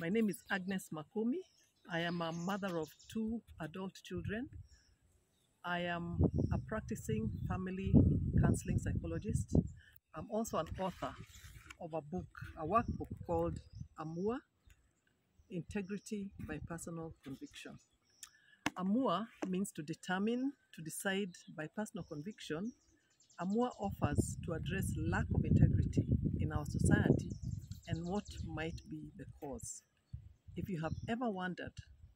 My name is Agnes Makumi. I am a mother of two adult children. I am a practicing family counseling psychologist. I'm also an author of a book, a workbook called Amua Integrity by Personal Conviction. Amua means to determine, to decide by personal conviction. Amua offers to address lack of integrity in our society and what might be the cause. If you have ever wondered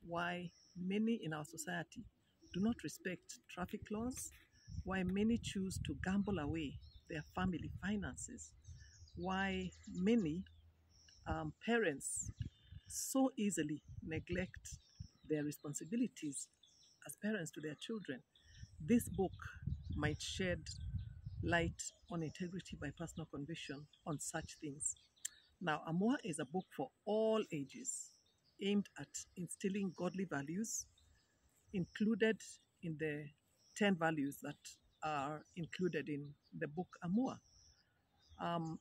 why many in our society do not respect traffic laws, why many choose to gamble away their family finances, why many um, parents so easily neglect their responsibilities as parents to their children, this book might shed light on integrity by personal conviction on such things. Now, Amua is a book for all ages aimed at instilling godly values included in the 10 values that are included in the book Amua. Um,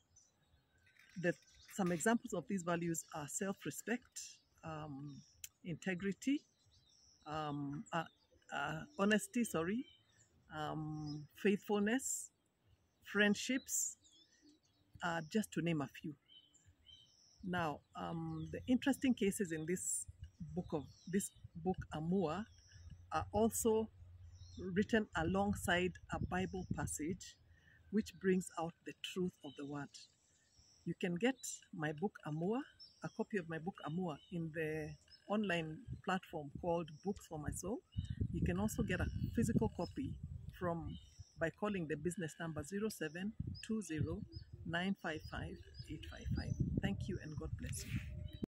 the, some examples of these values are self respect, um, integrity, um, uh, uh, honesty, sorry, um, faithfulness, friendships, uh, just to name a few. Now, um, the interesting cases in this book of this book Amua are also written alongside a Bible passage which brings out the truth of the word. You can get my book Amua, a copy of my book Amua, in the online platform called Books for My Soul. You can also get a physical copy from by calling the business number 0720 955 855. Thank you and God bless you.